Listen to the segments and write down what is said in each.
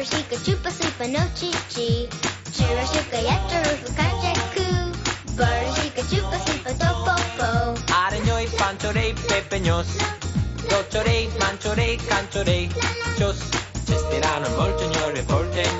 Chirashuka chupa supa no chi chi. Chirashuka yata rufu kanja ku. Barashuka chupa supa topo po. Arañoy pantorey pepeños. Dotorey mantorey cantorey. Chos. Cesterano molto gnore volteño.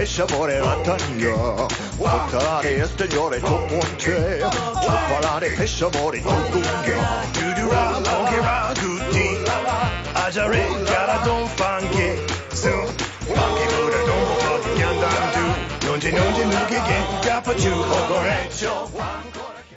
Pesha vore latanja Ottalare esten göra toponke Toppalare pesha vore topunge Dudura, pongera, guti Ajare, gara, don fange Soon, fange, don fuck, yandan, do Nonje, nonje, nuge, gen, gapa, chu, hogorecho